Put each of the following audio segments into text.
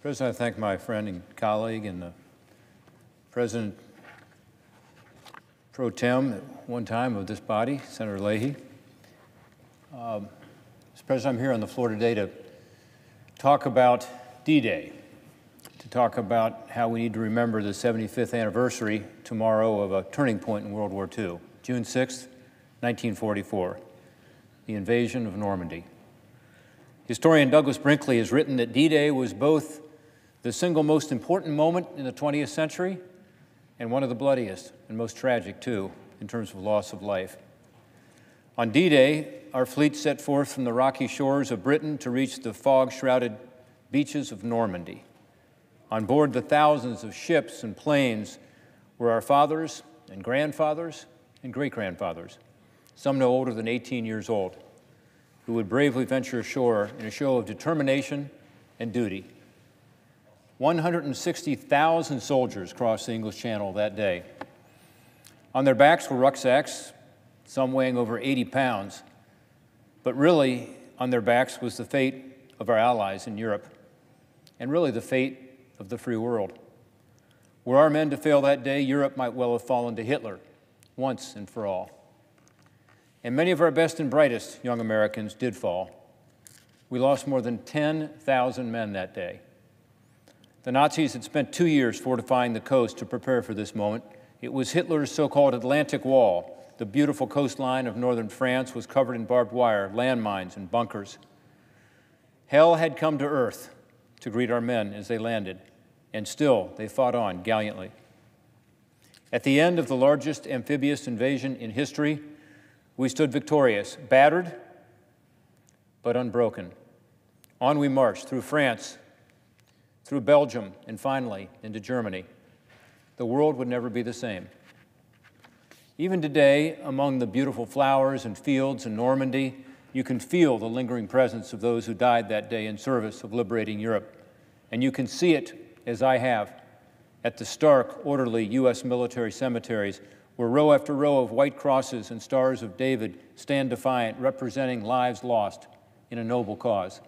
President, I thank my friend and colleague and the President pro tem at one time of this body, Senator Leahy. Um, Mr. President, I'm here on the floor today to talk about D-Day, to talk about how we need to remember the 75th anniversary tomorrow of a turning point in World War II, June 6, 1944, the invasion of Normandy. Historian Douglas Brinkley has written that D-Day was both the single most important moment in the 20th century and one of the bloodiest and most tragic, too, in terms of loss of life. On D Day, our fleet set forth from the rocky shores of Britain to reach the fog shrouded beaches of Normandy. On board the thousands of ships and planes were our fathers and grandfathers and great grandfathers, some no older than 18 years old, who would bravely venture ashore in a show of determination and duty 160,000 soldiers crossed the English Channel that day. On their backs were rucksacks, some weighing over 80 pounds, but really on their backs was the fate of our allies in Europe, and really the fate of the free world. Were our men to fail that day, Europe might well have fallen to Hitler once and for all. And many of our best and brightest young Americans did fall. We lost more than 10,000 men that day. The Nazis had spent two years fortifying the coast to prepare for this moment. It was Hitler's so called Atlantic Wall. The beautiful coastline of northern France was covered in barbed wire, landmines, and bunkers. Hell had come to earth to greet our men as they landed, and still they fought on gallantly. At the end of the largest amphibious invasion in history, we stood victorious, battered, but unbroken. On we marched through France, through Belgium, and finally into Germany. The world would never be the same. Even today, among the beautiful flowers and fields in Normandy, you can feel the lingering presence of those who died that day in service of liberating Europe. And you can see it, as I have, at the stark, orderly U.S. military cemeteries where row after row of white crosses and stars of David stand defiant, representing lives lost in a noble cause.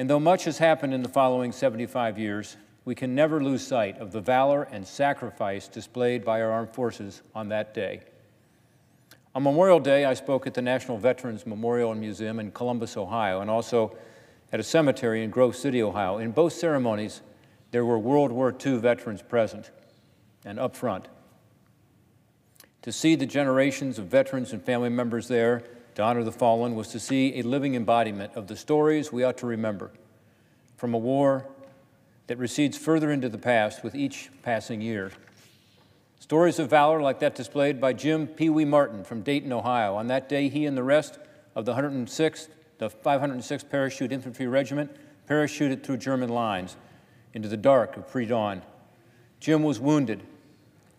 And though much has happened in the following 75 years, we can never lose sight of the valor and sacrifice displayed by our armed forces on that day. On Memorial Day, I spoke at the National Veterans Memorial and Museum in Columbus, Ohio, and also at a cemetery in Grove City, Ohio. In both ceremonies, there were World War II veterans present and up front. To see the generations of veterans and family members there to honor the fallen was to see a living embodiment of the stories we ought to remember from a war that recedes further into the past with each passing year. Stories of valor like that displayed by Jim Pee Wee Martin from Dayton, Ohio. On that day, he and the rest of the 106th, the 506th Parachute Infantry Regiment parachuted through German lines into the dark of pre-dawn. Jim was wounded,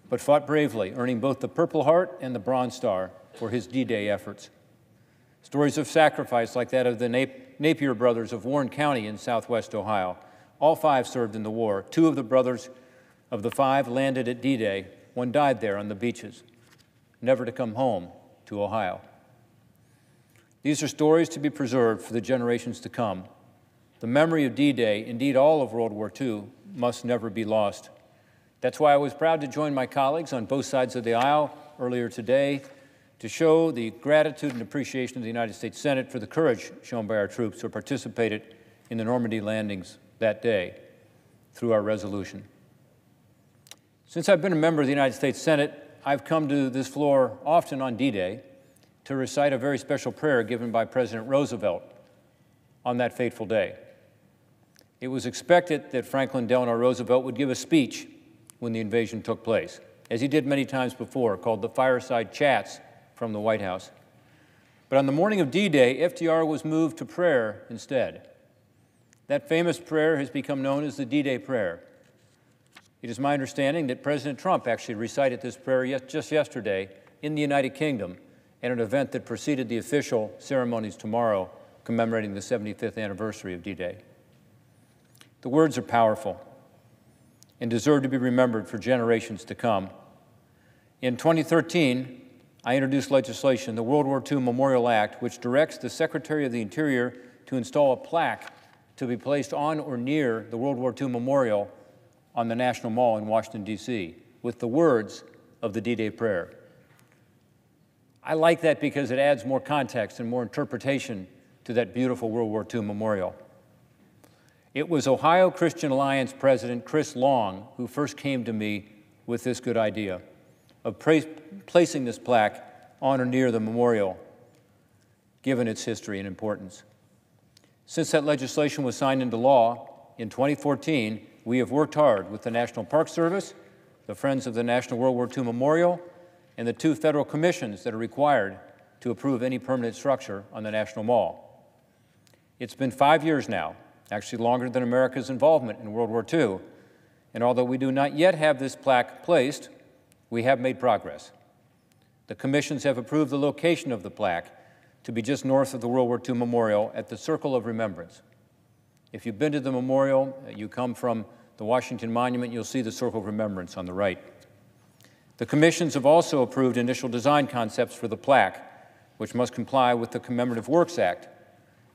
but fought bravely, earning both the Purple Heart and the Bronze Star for his D-Day efforts. Stories of sacrifice like that of the Napier brothers of Warren County in southwest Ohio. All five served in the war. Two of the brothers of the five landed at D Day. One died there on the beaches, never to come home to Ohio. These are stories to be preserved for the generations to come. The memory of D Day, indeed all of World War II, must never be lost. That's why I was proud to join my colleagues on both sides of the aisle earlier today to show the gratitude and appreciation of the United States Senate for the courage shown by our troops who participated in the Normandy landings that day through our resolution. Since I've been a member of the United States Senate, I've come to this floor often on D-Day to recite a very special prayer given by President Roosevelt on that fateful day. It was expected that Franklin Delano Roosevelt would give a speech when the invasion took place, as he did many times before, called the Fireside Chats from the White House. But on the morning of D Day, FDR was moved to prayer instead. That famous prayer has become known as the D Day prayer. It is my understanding that President Trump actually recited this prayer just yesterday in the United Kingdom at an event that preceded the official ceremonies tomorrow commemorating the 75th anniversary of D Day. The words are powerful and deserve to be remembered for generations to come. In 2013, I introduced legislation, the World War II Memorial Act, which directs the Secretary of the Interior to install a plaque to be placed on or near the World War II memorial on the National Mall in Washington, D.C., with the words of the D Day prayer. I like that because it adds more context and more interpretation to that beautiful World War II memorial. It was Ohio Christian Alliance President Chris Long who first came to me with this good idea of placing this plaque on or near the memorial, given its history and importance. Since that legislation was signed into law in 2014, we have worked hard with the National Park Service, the Friends of the National World War II Memorial, and the two federal commissions that are required to approve any permanent structure on the National Mall. It's been five years now, actually longer than America's involvement in World War II, and although we do not yet have this plaque placed, we have made progress. The commissions have approved the location of the plaque to be just north of the World War II Memorial at the Circle of Remembrance. If you've been to the memorial, you come from the Washington Monument, you'll see the Circle of Remembrance on the right. The commissions have also approved initial design concepts for the plaque, which must comply with the Commemorative Works Act.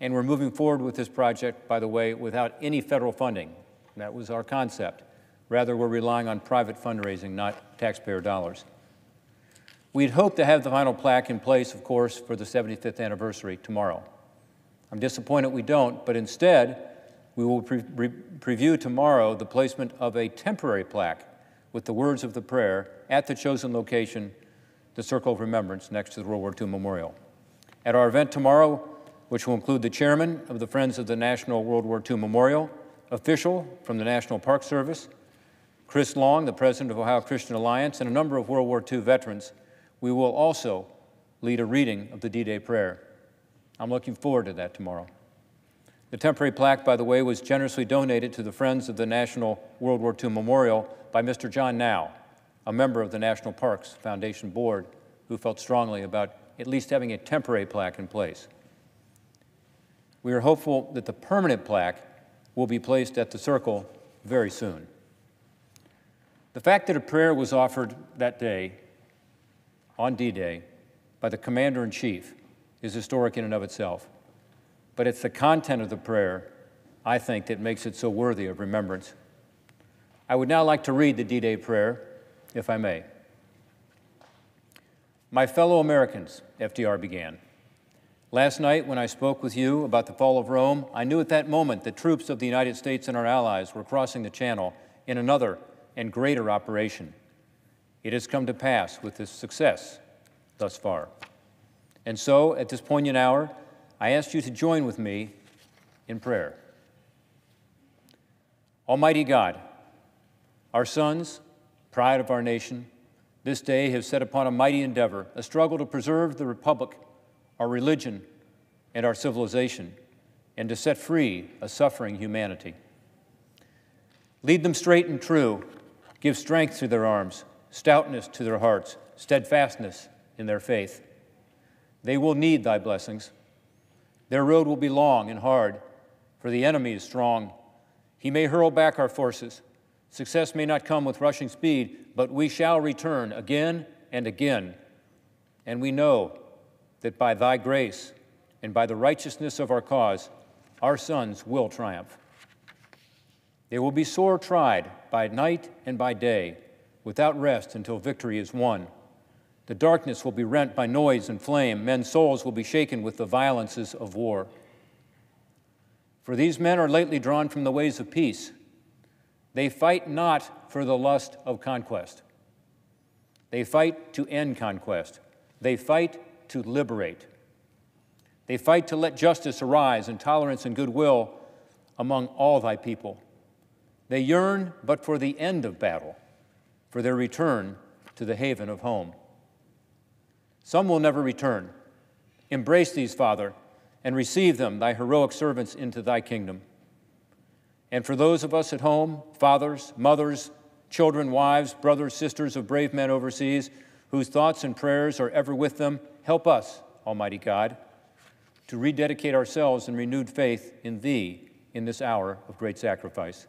And we're moving forward with this project, by the way, without any federal funding. That was our concept. Rather, we're relying on private fundraising, not taxpayer dollars. We'd hoped to have the final plaque in place, of course, for the 75th anniversary tomorrow. I'm disappointed we don't, but instead, we will pre preview tomorrow the placement of a temporary plaque with the words of the prayer at the chosen location, the Circle of Remembrance next to the World War II Memorial. At our event tomorrow, which will include the chairman of the Friends of the National World War II Memorial, official from the National Park Service, Chris Long, the president of Ohio Christian Alliance, and a number of World War II veterans, we will also lead a reading of the D-Day prayer. I'm looking forward to that tomorrow. The temporary plaque, by the way, was generously donated to the Friends of the National World War II Memorial by Mr. John Nau, a member of the National Parks Foundation Board, who felt strongly about at least having a temporary plaque in place. We are hopeful that the permanent plaque will be placed at the circle very soon. The fact that a prayer was offered that day, on D Day, by the Commander in Chief is historic in and of itself. But it's the content of the prayer, I think, that makes it so worthy of remembrance. I would now like to read the D Day prayer, if I may. My fellow Americans, FDR began. Last night, when I spoke with you about the fall of Rome, I knew at that moment that troops of the United States and our allies were crossing the Channel in another and greater operation. It has come to pass with this success thus far. And so, at this poignant hour, I ask you to join with me in prayer. Almighty God, our sons, pride of our nation, this day have set upon a mighty endeavor, a struggle to preserve the Republic, our religion, and our civilization, and to set free a suffering humanity. Lead them straight and true Give strength to their arms, stoutness to their hearts, steadfastness in their faith. They will need thy blessings. Their road will be long and hard, for the enemy is strong. He may hurl back our forces. Success may not come with rushing speed, but we shall return again and again. And we know that by thy grace and by the righteousness of our cause, our sons will triumph. They will be sore tried by night and by day, without rest until victory is won. The darkness will be rent by noise and flame. Men's souls will be shaken with the violences of war. For these men are lately drawn from the ways of peace. They fight not for the lust of conquest. They fight to end conquest. They fight to liberate. They fight to let justice arise and tolerance and goodwill among all thy people. They yearn but for the end of battle, for their return to the haven of home. Some will never return. Embrace these, Father, and receive them, thy heroic servants, into thy kingdom. And for those of us at home, fathers, mothers, children, wives, brothers, sisters of brave men overseas, whose thoughts and prayers are ever with them, help us, Almighty God, to rededicate ourselves in renewed faith in Thee in this hour of great sacrifice.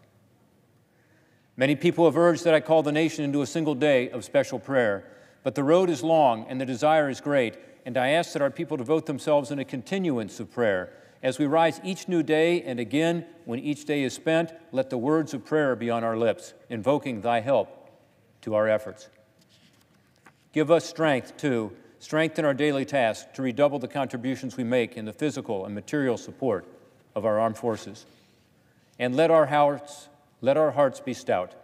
Many people have urged that I call the nation into a single day of special prayer, but the road is long and the desire is great, and I ask that our people devote themselves in a continuance of prayer As we rise each new day and again when each day is spent, let the words of prayer be on our lips, invoking thy help to our efforts. Give us strength, too, strength in our daily tasks to redouble the contributions we make in the physical and material support of our armed forces. And let our hearts, let our hearts be stout,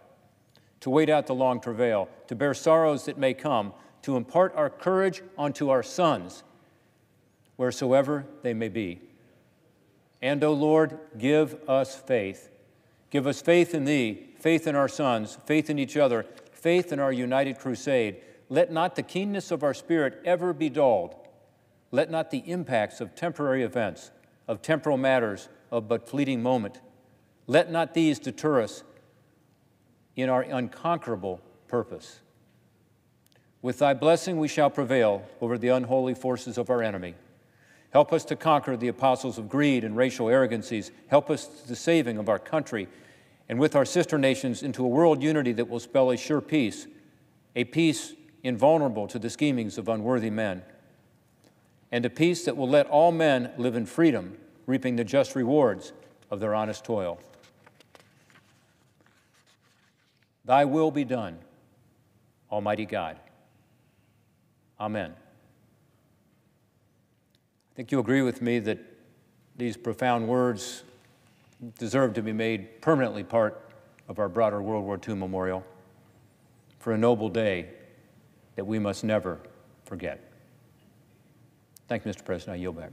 to wait out the long travail, to bear sorrows that may come, to impart our courage unto our sons, wheresoever they may be. And, O Lord, give us faith. Give us faith in Thee, faith in our sons, faith in each other, faith in our united crusade. Let not the keenness of our spirit ever be dulled. Let not the impacts of temporary events, of temporal matters, of but fleeting moment, let not these deter us in our unconquerable purpose. With thy blessing we shall prevail over the unholy forces of our enemy. Help us to conquer the apostles of greed and racial arrogancies. Help us to the saving of our country and with our sister nations into a world unity that will spell a sure peace, a peace invulnerable to the schemings of unworthy men, and a peace that will let all men live in freedom, reaping the just rewards of their honest toil. Thy will be done, Almighty God. Amen. I think you agree with me that these profound words deserve to be made permanently part of our broader World War II memorial for a noble day that we must never forget. Thank you, Mr. President. I yield back.